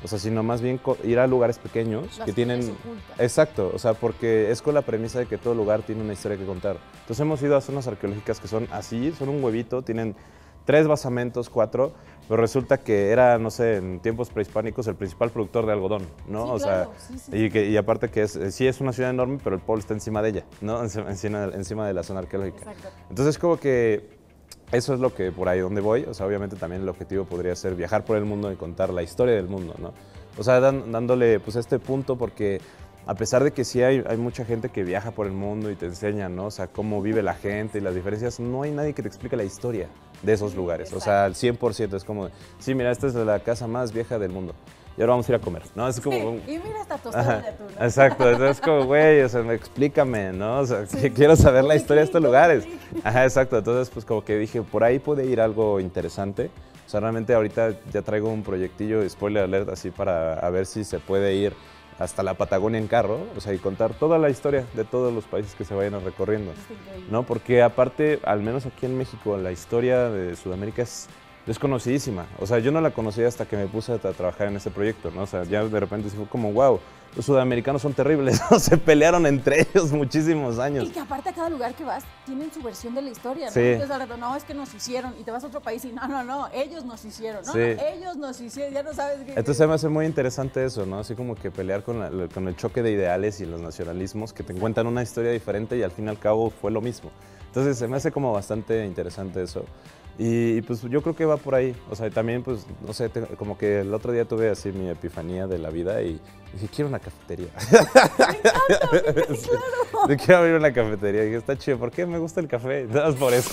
O sea, sino más bien ir a lugares pequeños Las que tienen... Exacto, o sea, porque es con la premisa de que todo lugar tiene una historia que contar. Entonces hemos ido a zonas arqueológicas que son así, son un huevito, tienen tres basamentos, cuatro, pero resulta que era, no sé, en tiempos prehispánicos el principal productor de algodón, ¿no? Sí, o claro, sea, sí, sí, y, que, y aparte que es, eh, sí es una ciudad enorme, pero el pueblo está encima de ella, ¿no? Encima, encima, encima de la zona arqueológica. Exacto. Entonces como que eso es lo que por ahí donde voy, o sea, obviamente también el objetivo podría ser viajar por el mundo y contar la historia del mundo, ¿no? O sea, dan- dándole pues este punto porque a pesar de que sí hay, hay mucha gente que viaja por el mundo y te enseña, ¿no? O sea, cómo vive la gente y las diferencias, no hay nadie que te explique la historia de esos lugares. O sea, al 100% es como, sí, mira, esta es la casa más vieja del mundo. Y ahora vamos a ir a comer, ¿no? Es como... Sí, y mira esta tostada de atún. ¿no? Exacto, entonces como, güey, o sea, me- explícame, ¿no? O sea, quiero saber la ¿Cómo historia de estos ¿Cómo lugares. Ajá, exacto, entonces pues como que dije, por ahí puede ir algo interesante. O sea, realmente ahorita ya traigo un proyectillo, spoiler alert, así para a ver si se puede ir hasta la Patagonia en carro, o sea, y contar toda la historia de todos los países que se vayan recorriendo. ¿no? Porque aparte, al menos aquí en México, la historia de Sudamérica es desconocidísima. O sea, yo no la conocía hasta que me puse a, trabajar en este proyecto, ¿no? O sea, ya de repente fue como, wow, los sudamericanos son terribles, se pelearon entre ellos muchísimos años. Y que aparte a cada lugar que vas tienen su versión de la historia, ¿no? Sí. Entonces, no, es que nos hicieron, y te vas a otro país y no, no, no, ellos nos hicieron, ¿no? ellos nos hicieron, ya no sabes qué. Entonces se me hace muy interesante eso, ¿no? Así como que pelear con, con el choque de ideales y los nacionalismos que te cuentan una historia diferente y al fin y al cabo fue lo mismo. Entonces se me hace como bastante interesante eso. Y, pues yo creo que va por ahí. O sea, también pues, no sé, como que el otro día tuve así mi epifanía de la vida y dije, quiero una cafetería. Me quiero abrir una cafetería. Y dije, está chido, ¿por qué me gusta el café? Nada más por eso.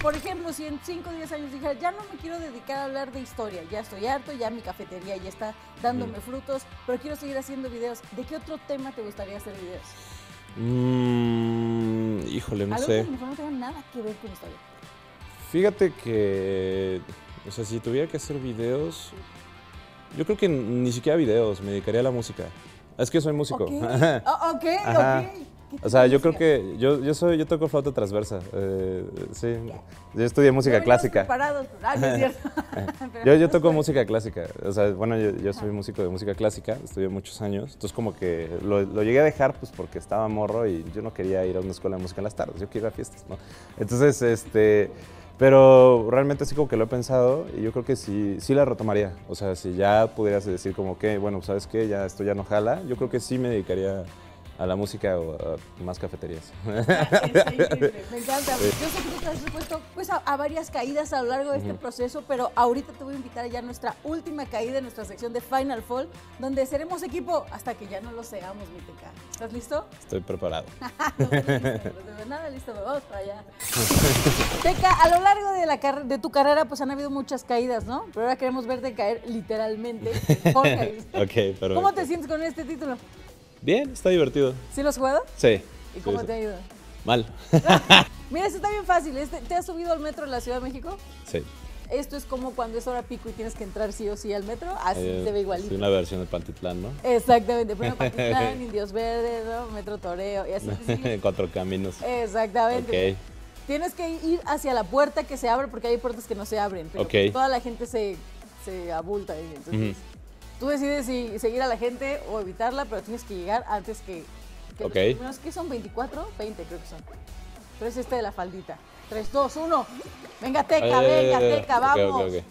por ejemplo, si en 5 o 10 años dije, ya no me quiero dedicar a hablar de historia, ya estoy harto, ya mi cafetería ya está dándome frutos, pero quiero seguir haciendo videos, ¿de qué otro tema te gustaría hacer videos? Mmm, híjole, no Algo sé. que mejor no tenga nada que ver con historia. Fíjate que, o sea, si tuviera que hacer videos, yo creo que ni siquiera videos, me dedicaría a la música. Es que soy músico. Ok, oh, ok, ok. O sea, yo creo que yo, yo soy, yo toco flauta transversa. Eh, sí, yo estudié música clásica. Ah, no es cierto. yo, yo toco música clásica. O sea, bueno, yo, yo, soy músico de música clásica, estudié muchos años. Entonces, como que lo, lo, llegué a dejar pues porque estaba morro y yo no quería ir a una escuela de música en las tardes, yo quería ir a fiestas, ¿no? Entonces, este. Pero realmente así como que lo he pensado y yo creo que sí, sí la retomaría. O sea, si ya pudieras decir como que, bueno, ¿sabes qué? Ya esto ya no jala, yo creo que sí me dedicaría a la música o a más cafeterías. Me encanta. Yo sé que tú has expuesto pues, a, varias caídas a lo largo de este proceso, pero ahorita te voy a invitar ya a nuestra última caída en nuestra sección de Final Fall, donde seremos equipo hasta que ya no lo seamos, mi Teca. ¿Estás listo? Estoy preparado. no, listo, nada listo, vamos para allá. Teca, a lo largo de, la de tu carrera pues han habido muchas caídas, ¿no? Pero ahora queremos verte caer literalmente. ok, pero... ¿Cómo te sientes con este título? Bien, está divertido. ¿Sí lo has jugado? Sí. ¿Y cómo te ha ido? Mal. Mira, esto está bien fácil. Este, ¿Te has subido al metro de la Ciudad de México? Sí. Esto es como cuando es hora pico y tienes que entrar sí o sí al metro. Así eh, se ve igualito. Sí, una versión de Pantitlán, ¿no? Exactamente. Primero Pantitlán, Indios Verdes, ¿no? Metro Toreo y así. Cuatro caminos. Exactamente. Ok. Tienes que ir hacia la puerta que se abre porque hay puertas que no se abren. Pero toda la gente se, se abulta ahí. Entonces, Tú decides si seguir a la gente o evitarla, pero tienes que llegar antes que, que ok. los que son 24, 20 creo que son. Pero es este de la faldita. 3, 2, 1. Venga, Teca, venga, Teca, vamos. Okay, okay,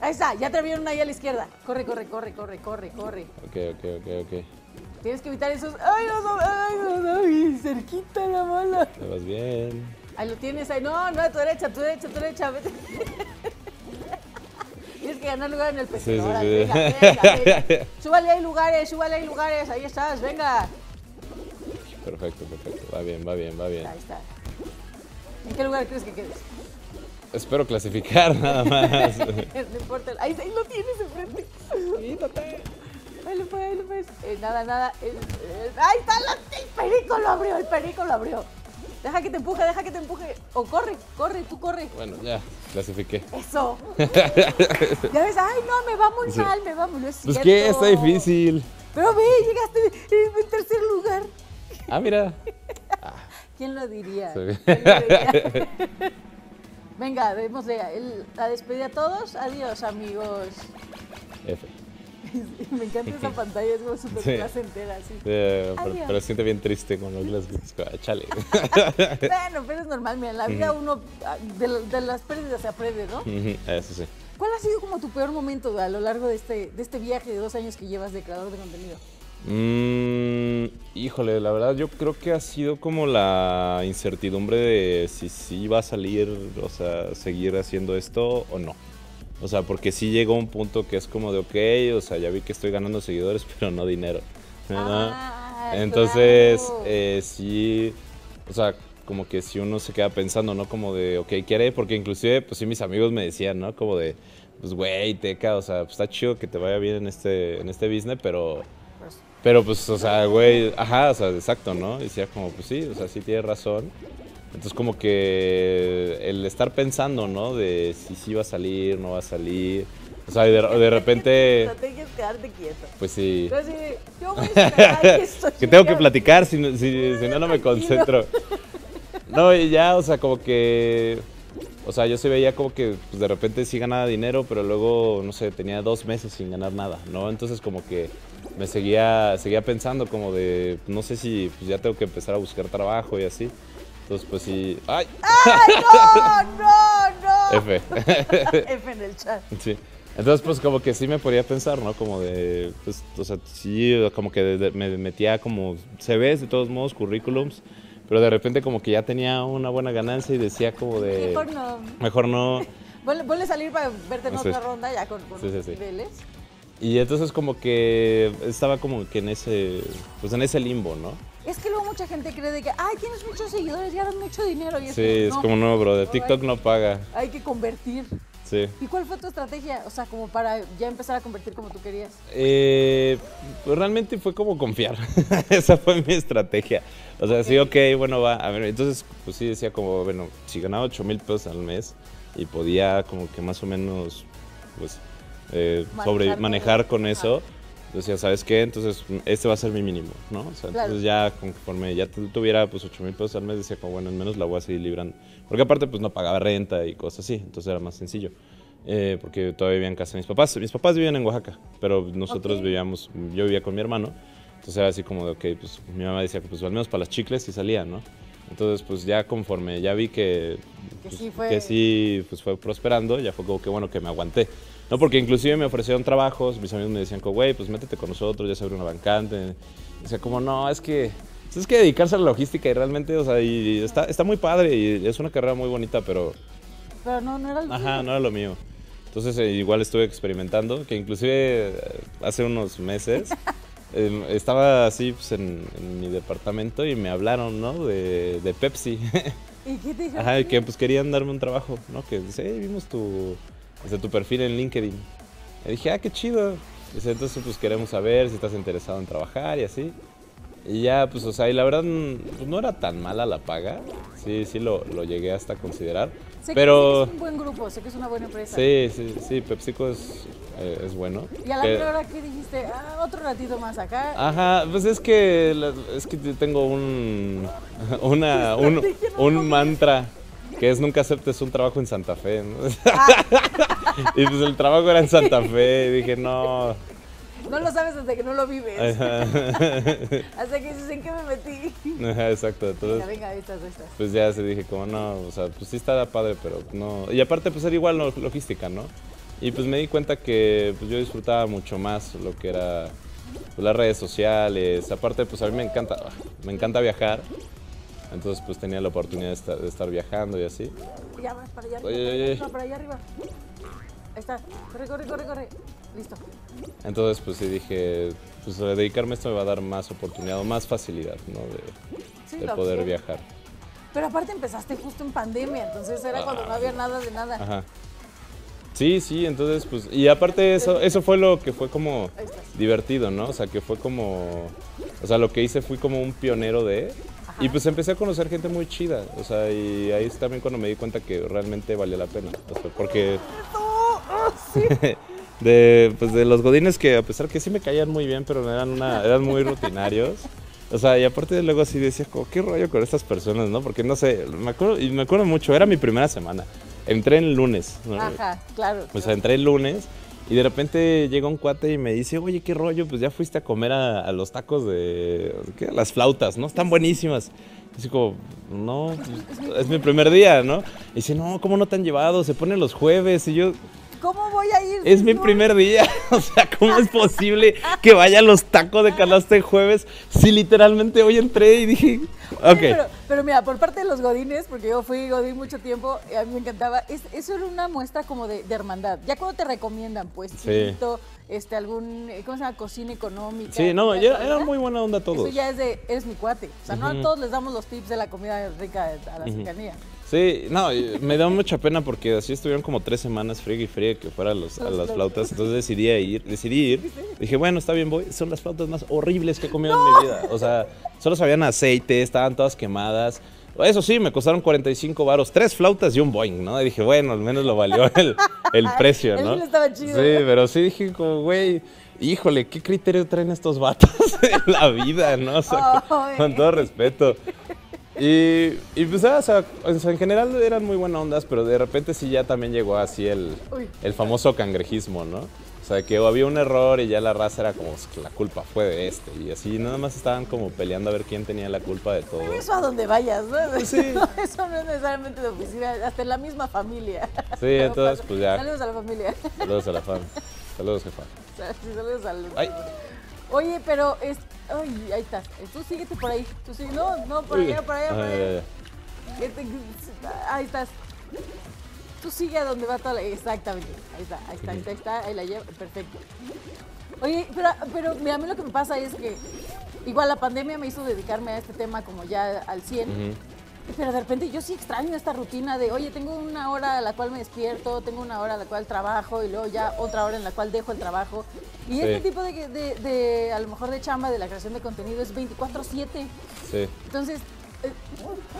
ahí está, ya te vieron ahí a la izquierda. Corre, corre, corre, corre, corre, corre. Ok, ok, ok, ok. Tienes que evitar esos. ¡Ay, no, ay, no, ay, cerquita la mala! Te vas bien. Ahí lo tienes, ahí. No, no, a tu derecha, a tu derecha, a tu derecha. Vete. Tienes que ganar lugar en el PC. Sí, sí, sí. Venga, venga, venga. Súbale ahí lugares, súbale ahí lugares. Ahí estás, venga. Perfecto, perfecto. Va bien, va bien, va bien. Ahí está. ¿En qué lugar crees que quedes? Espero clasificar nada más. no importa. Ahí, ahí, lo tienes enfrente. Quítate. Ahí lo fue, ahí lo fue. Eh, nada, nada. Eh, eh, ahí está, la, el perico lo abrió, el perico lo abrió. Deja que te empuje, deja que te empuje. O corre, corre, tú corre. Bueno, ya, clasifiqué. Eso. ya ves, ay, no, me va muy mal, me va muy mal. Pues qué, está difícil. Pero ve, llegaste en tercer lugar. Ah, mira. ¿Quién lo diría? ¿Quién lo diría? Venga, démosle la despedida a todos. Adiós, amigos. F. Me encanta esa pantalla, es como súper sí. placentera. Así. Sí, pero, pero, siente bien triste cuando las chale. bueno, pero es normal, mira, en la vida uno, ah, de, de, las pérdidas se aprende, ¿no? Eso sí. ¿Cuál ha sido como tu peor momento a lo largo de este, de este viaje de dos años que llevas de creador de contenido? Mm, híjole, la verdad yo creo que ha sido como la incertidumbre de si sí va a salir, o sea, seguir haciendo esto o no. O sea, porque sí llegó un punto que es como de, ok, o sea, ya vi que estoy ganando seguidores, pero no dinero. Ah, Entonces, claro. eh, sí, o sea, como que si uno se queda pensando, ¿no? Como de, ok, quiere, porque inclusive, pues sí, mis amigos me decían, ¿no? Como de, pues, güey, teca, o sea, pues está chido que te vaya bien en este, en este business, pero... Pero pues, o sea, güey, ajá, o sea, exacto, ¿no? Y decía como, pues sí, o sea, sí tiene razón. Entonces como que el estar pensando, ¿no? De si sí va a salir, no va a salir. O sea, de, de repente... Estrategia es quedarte quieto. Pues sí. Pero así, yo voy a que esto que tengo que platicar, si, si, si no, no me concentro. No, y ya, o sea, como que... O sea, yo se veía como que pues, de repente sí ganaba dinero, pero luego, no sé, tenía dos meses sin ganar nada, ¿no? Entonces como que me seguía, seguía pensando como de, no sé si pues, ya tengo que empezar a buscar trabajo y así. Entonces pues sí... ¡Ay! ¡Ay, no, no, no! F. F en el chat. Sí. Entonces, pues como que sí me podía pensar, ¿no? Como de, pues, o sea, sí, como que de- de- me metía como CVs, de todos modos, currículums, pero de repente como que ya tenía una buena ganancia y decía como de... Mejor no. Mejor no. Vuelve, a salir para verte en Sí. otra ronda ya con, con Sí, sí, sí. niveles. Y entonces como que estaba como que en ese, pues en ese limbo, ¿no? Es que luego mucha gente cree de que, ay, tienes muchos seguidores, ganas mucho dinero. Y es Sí, como, es no, como no, bro, de TikTok no paga. Hay que convertir. Sí. ¿Y cuál fue tu estrategia? O sea, como para ya empezar a convertir como tú querías. Eh, pues realmente fue como confiar. Esa fue mi estrategia. O sea, sí, ok, bueno, va. A ver, entonces, pues sí decía como, bueno, si ganaba 8 mil pesos al mes y podía como que más o menos, pues, eh, Manejar sobre, con manejar con eso, decía, ¿sabes qué? Entonces, este va a ser mi mínimo, ¿no? O sea, Claro. entonces ya conforme ya tu- tuviera pues 8 mil pesos al mes, decía como, bueno, al menos la voy a seguir librando. Porque aparte, pues no pagaba renta y cosas así, entonces era más sencillo. Eh, porque todavía vivía en casa de mis papás. Mis papás vivían en Oaxaca, pero nosotros Ok. vivíamos, yo vivía con mi hermano. Entonces era así como de, ok, pues mi mamá decía que pues al menos para las chicles sí salía, ¿no? Entonces pues ya conforme ya vi que, Que pues, sí fue- que sí, pues, fue prosperando, ya fue como que bueno que me aguanté. No, porque inclusive me ofrecieron trabajos, mis amigos me decían güey, pues métete con nosotros, ya se abre una vacante. Decía como, no, es que, es que dedicarse a la logística y realmente, o sea, y está, está muy padre y es una carrera muy bonita, pero Pero no, no era lo Ajá, tuyo. no era lo mío. Entonces eh, igual estuve experimentando, que inclusive eh, hace unos meses eh, estaba así pues, en, en mi departamento y me hablaron, ¿no? De, de Pepsi. ¿Y qué te dijeron? Ajá, que pues querían darme un trabajo, ¿no? Que dice, "Hey, vimos tu, desde tu perfil en LinkedIn. Y dije, ah, qué chido. Dice, entonces pues queremos saber si estás interesado en trabajar y así. Y ya, pues, o sea, y la verdad mm, pues, no era tan mala la paga. Sí, sí lo, lo llegué hasta a considerar. Sé que- pero... sé que es un buen grupo, sé que es una buena empresa. Sí, sí, sí, PepsiCo es, eh, es bueno. Y a la Que- mera hora que dijiste, ah, otro ratito más acá. Ajá, pues es que, es que tengo un, una, un, un mantra que es nunca aceptes un trabajo en Santa Fe. ¿no? Ah. y pues el trabajo era en Santa Fe y dije, no. No lo sabes hasta que no lo vives. Hasta que dices, ¿en qué me metí? Ajá, exacto, Venga, entonces venga, estás, ahí estás. pues ya se dije como no, o sea, pues sí estaba padre, pero no. Y aparte pues era igual lo- logística, ¿no? Y pues me di cuenta que pues, yo disfrutaba mucho más lo que era pues, las redes sociales. Aparte pues a mí me encanta, me encanta viajar. Entonces pues tenía la oportunidad de estar, de estar viajando y así. Ya vas para allá arriba, Oye, allá oye, arriba, para allá arriba. Ahí está. Corre, corre, corre, corre. Listo. Entonces pues sí dije, pues dedicarme a esto me va a dar más oportunidad o más facilidad, ¿no? Sí, De, de la poder opción. viajar. Pero aparte empezaste justo en pandemia, entonces era cuando no había nada de nada. Ajá. Sí, sí, entonces pues y aparte eso eso fue lo que fue como divertido, ¿no? O sea, que fue como o sea, lo que hice fui como un pionero de. Y pues empecé a conocer gente muy chida, o sea, y ahí es también cuando me di cuenta que realmente valía la pena, o sea, porque ¡Oh! ¡Oh, sí! de pues de los godines que a pesar que sí me caían muy bien, pero eran una eran muy rutinarios. O sea, y aparte de luego así decía, como, ¿qué rollo con estas personas, no? Porque no sé, me acuerdo, y me acuerdo mucho, era mi primera semana. Entré el lunes, ¿no? Ajá, claro. O sea, entré el lunes y de repente llega un cuate y me dice, oye, qué rollo, pues ya fuiste a comer a, los tacos de, ¿qué? Las flautas, ¿no? Están buenísimas. No, pues, es mi primer día, ¿no? Y dice, no, ¿cómo no te han llevado? Se ponen los jueves y yo, ¿Cómo voy a ir? es mi primer día. O sea, ¿cómo es posible que vaya a los tacos de canasta el jueves si literalmente hoy entré y dije, Oye. Pero, pero mira, por parte de los godines, porque yo fui godín mucho tiempo, a mí me encantaba, es- eso era una muestra como de, de hermandad. Ya cuando te recomiendan, pues, Sí. este, algún, ¿cómo se llama? Cocina económica. Sí, no, ya era ¿ya? muy buena onda Eso todos. ya es de, eres mi cuate. O sea, no a todos les damos los tips de la comida rica a la cercanía. Sí, no, me da mucha pena porque así estuvieron como tres semanas frío y frío que fuera a, los- a Los las flautas. Entonces decidí ir, decidí ir. Dije, bueno, está bien, voy. Son las flautas más horribles que he comido en mi vida. O sea, solo sabían aceite, estaban todas quemadas. Eso sí, me costaron 45 varos, tres flautas y un Boeing, ¿no? Y dije, bueno, al menos lo valió el, el precio, ¿no? deal estaba chido. Sí, pero sí dije como, güey, híjole, ¿qué criterio traen estos vatos en la vida, no? O sea, con, Ay. con todo respeto. Y, y pues, ah, o sea, o sea, en general eran muy buenas ondas, pero de repente sí ya también llegó así el, el famoso cangrejismo, ¿no? O sea, que había un error y ya la raza era como la culpa fue de este. Y así nada más estaban como peleando a ver quién tenía la culpa de todo. Eso a donde vayas, ¿no? Sí. Eso no es necesariamente de oficina, hasta en la misma familia. Sí, entonces, pues ya. Saludos a la familia. Saludos a la fan. Saludos, jefa. Saludos a los- Ay. Oye, pero es. Ay, ahí estás. Tú síguete por ahí. Tú sigue. No, no, por allá, por allá, por allá. Ahí estás. Tú sigue a donde va toda la... Exactamente. Ahí está, ahí está, ahí está, ahí está, ahí la lleva. Perfecto. Oye, pero, pero mira, a mí lo que me pasa es que igual la pandemia me hizo dedicarme a este tema como ya al 100. Ujú. Pero de repente yo sí extraño esta rutina de, oye, tengo una hora a la cual me despierto, tengo una hora a la cual trabajo y luego ya otra hora en la cual dejo el trabajo. Y Sí. este tipo de, de- de, a lo mejor de chamba, de la creación de contenido es 24/7. Sí. Entonces, eh,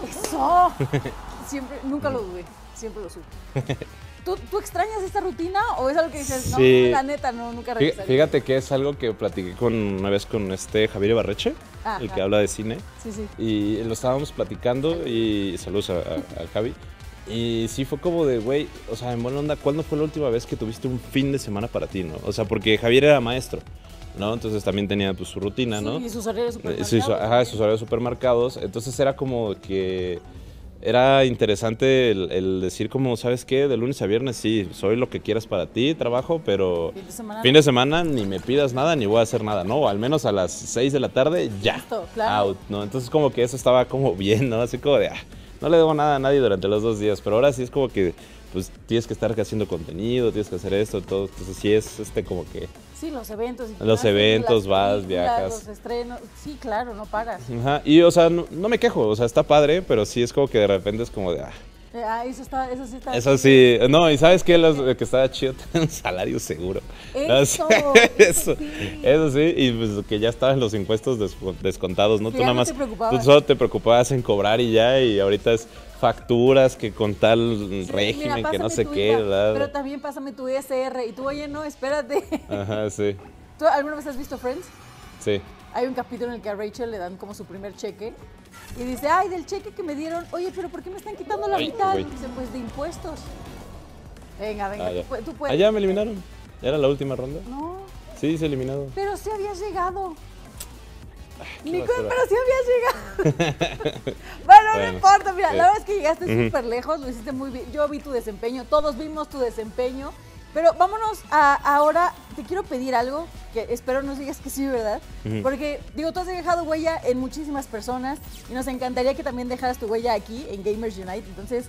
eso. Siempre, nunca lo dudé, siempre lo supe. ¿Tú, ¿Tú extrañas esta rutina o es algo que dices, Sí. no, la neta, no, nunca regresaría? Fíjate que es algo que platiqué con, una vez con este Javier Ibarreche, el que habla de cine. Sí, sí. Y lo estábamos platicando y saludos a, a- Javi. Y sí fue como de, güey, o sea, en buena onda, ¿cuándo fue la última vez que tuviste un fin de semana para ti, no? O sea, porque Javier era maestro, ¿no? Entonces también tenía pues, su rutina, ¿no? Y sus horarios Eh, supermercados. Sí, su- ajá, sus horarios supermercados. Entonces era como que era interesante el, el decir como, ¿sabes qué? De lunes a viernes sí, soy lo que quieras para ti, trabajo, pero Fin de semana fin de semana ni me pidas nada ni voy a hacer nada, ¿no? O al menos a las 6 de la tarde ya. Listo, claro. Out, ¿no? Entonces como que eso estaba como bien, ¿no? Así como de, ah, no le debo nada a nadie durante los dos días, pero ahora sí es como que pues tienes que estar haciendo contenido, tienes que hacer esto, todo. Entonces sí es este como que... Sí, los eventos. y Los eventos, vas, viajas. Los estrenos. Sí, claro, no paras. Ajá, y o sea, no, no me quejo, o sea, está padre, pero sí es como que de repente es como de, ah, Eh, Ah, eso, está, eso sí está. eso sí, no, y sabes qué, lo que estaba chido, tener un salario seguro. Eso, eso, eso sí. eso sí, y pues que ya estaban los impuestos des- descontados, ¿no? Que tú nada no más, tú solo te preocupabas en cobrar y ya, y ahorita es facturas que con tal Sí, régimen, mira, que no sé qué, IVA, ¿verdad? Pero también pásame tu ESR. Y tú, oye, no, espérate. Ajá, sí, ¿Tú alguna vez has visto Friends? sí. Hay un capítulo en el que a Rachel le dan como su primer cheque. Y dice, ay, del cheque que me dieron, oye, pero ¿por qué me están quitando la Ay, mitad? güey. Dice, pues de impuestos. Venga, venga, Ah, tú, pu- tú puedes. Ah, ya me eliminaron, ¿era la última ronda? No, Sí, se eliminado. pero sí habías llegado. Nicole, basura. pero sí habías llegado. bueno, no Bueno, importa, mira, sí. la verdad es que llegaste Ujú. súper lejos, lo hiciste muy bien. Yo vi tu desempeño, todos vimos tu desempeño. Pero vámonos a ahora, te quiero pedir algo, que espero nos digas que sí, ¿verdad? Ujú. Porque, digo, tú has dejado huella en muchísimas personas y nos encantaría que también dejaras tu huella aquí en Gamers Unite. Entonces,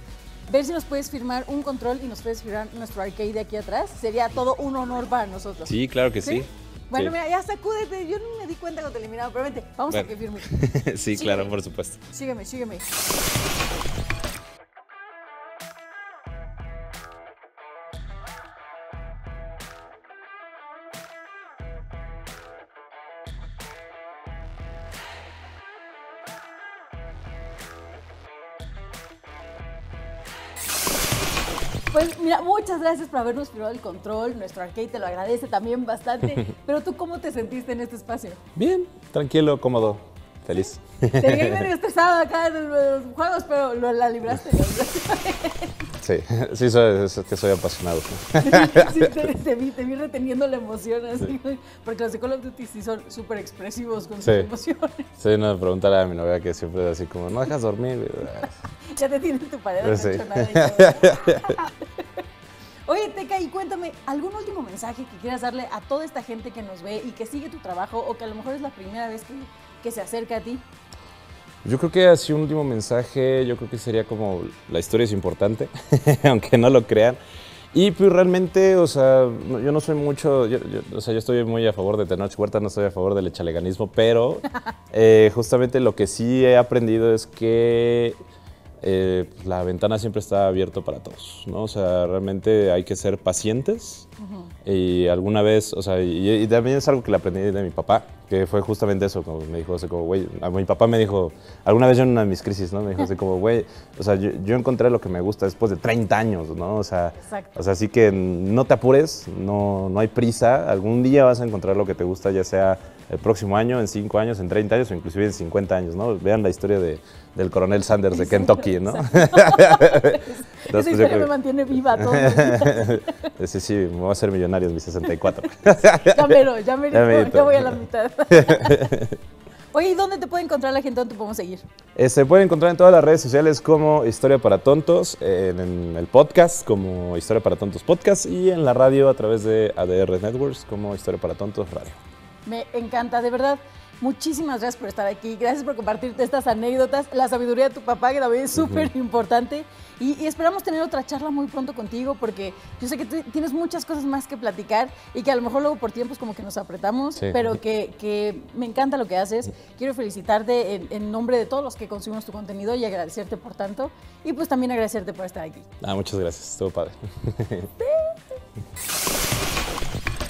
ver si nos puedes firmar un control y nos puedes firmar nuestro arcade de aquí atrás. Sería todo un honor para nosotros. Sí, claro que sí. Bueno, Sí. mira, ya sacúdete. Yo no me di cuenta cuando te eliminaron, pero vente, vamos a que firmes. sí, claro, por supuesto. Sígueme, sígueme. Pues mira, muchas gracias por habernos firmado el control. Nuestro arcade te lo agradece también bastante. Pero tú, ¿cómo te sentiste en este espacio? Bien, tranquilo, cómodo, feliz. Te vi medio estresado acá en los juegos, pero lo, la libraste. Sí, sí, soy, es que soy apasionado. Sí, te, te vi, te vi reteniendo la emoción así, porque los de Call of Duty sí son súper expresivos con sus Sí. emociones. Sí, no, preguntar a mi novia que siempre es así como, no dejas dormir. Ya te tienen tu pared no Sí. hecho nada. Oye, Teca, y cuéntame, ¿algún último mensaje que quieras darle a toda esta gente que nos ve y que sigue tu trabajo o que a lo mejor es la primera vez que, que se acerca a ti? Yo creo que así un último mensaje, yo creo que sería como, la historia es importante, aunque no lo crean. Y pues realmente, o sea, yo no soy mucho, yo, yo- o sea, yo estoy muy a favor de Tenoch Huerta, no estoy a favor del echaleganismo, pero eh, justamente lo que sí he aprendido es que eh, la ventana siempre está abierta para todos, ¿no? O sea, realmente hay que ser pacientes y alguna vez, o sea, y, y también es algo que le aprendí de mi papá, que fue justamente eso, como me dijo, así como, güey, a mi papá me dijo, alguna vez yo en una de mis crisis, ¿no? Me dijo así como, güey, o sea, yo, yo encontré lo que me gusta después de 30 años, ¿no? O sea, Exacto. o sea, así que no te apures, no, no hay prisa, algún día vas a encontrar lo que te gusta, ya sea el próximo año, en 5 años, en 30 años o inclusive en 50 años, ¿no? Vean la historia de, del coronel Sanders de Kentucky, ¿no? Esa historia me mantiene viva todo. sí, sí, me voy a hacer millonario en mis 64. ya mero, ya mero, ya voy a la mitad. Oye, ¿y dónde te puede encontrar la gente? ¿Dónde te podemos seguir? Eh, se puede encontrar en todas las redes sociales como Historia para Tontos, en, el podcast como Historia para Tontos Podcast y en la radio a través de ADR Networks como Historia para Tontos Radio. Me encanta, de verdad. Muchísimas gracias por estar aquí, gracias por compartirte estas anécdotas, la sabiduría de tu papá, que también es súper importante. Y, esperamos tener otra charla muy pronto contigo, porque yo sé que tienes muchas cosas más que platicar y que a lo mejor luego por tiempos como que nos apretamos, pero que, me encanta lo que haces. Quiero felicitarte en, en, nombre de todos los que consumimos tu contenido y agradecerte por tanto. Y pues también agradecerte por estar aquí. Ah, muchas gracias, estuvo padre.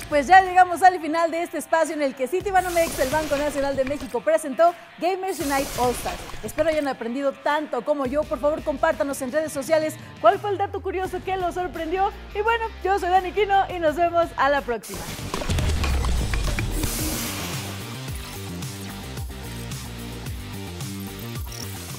Pues ya llegamos al final de este espacio en el que Citibanamex, el Banco Nacional de México, presentó Gamers Unite All Stars. Espero hayan aprendido tanto como yo. Por favor, compártanos en redes sociales cuál fue el dato curioso que los sorprendió. Y bueno, yo soy Dani Quino y nos vemos a la próxima.